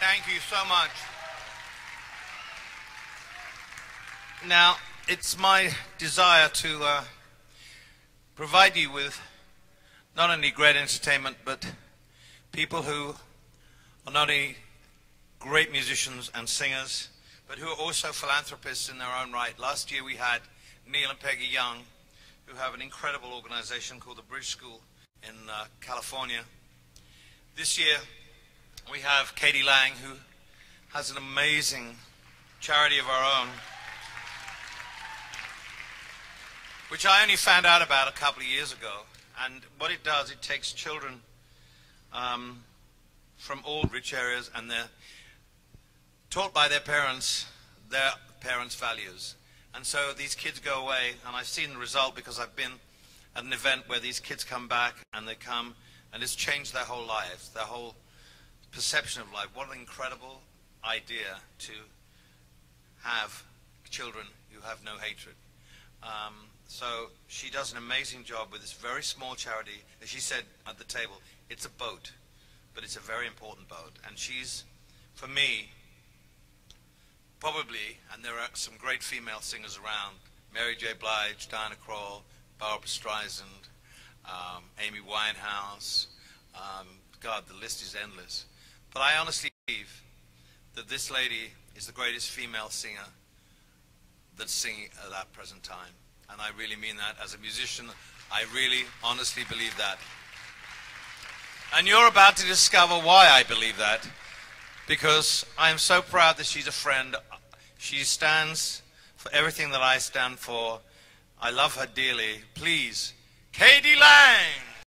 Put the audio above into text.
Thank you so much. Now, it's my desire to uh, provide you with not only great entertainment, but people who are not only great musicians and singers, but who are also philanthropists in their own right. Last year we had Neil and Peggy Young, who have an incredible organization called the Bridge School in uh, California. This year we have k.d. lang, who has an amazing charity of our own, which I only found out about a couple of years ago. And what it does, it takes children um, from all rich areas and they're taught by their parents their parents' values. And so these kids go away, and I've seen the result because I've been at an event where these kids come back and they come and it's changed their whole lives, their whole perception of life. What an incredible idea to have children who have no hatred. Um, so she does an amazing job with this very small charity. As she said at the table, it's a boat, but it's a very important boat. And she's, for me, probably, and there are some great female singers around, Mary J. Blige, Diana Krall, Barbra Streisand, um, Amy Winehouse. Um, God, the list is endless. But I honestly believe that this lady is the greatest female singer that's singing at that present time. And I really mean that. As a musician, I really honestly believe that. And you're about to discover why I believe that. Because I am so proud that she's a friend. She stands for everything that I stand for. I love her dearly. Please, k.d. lang.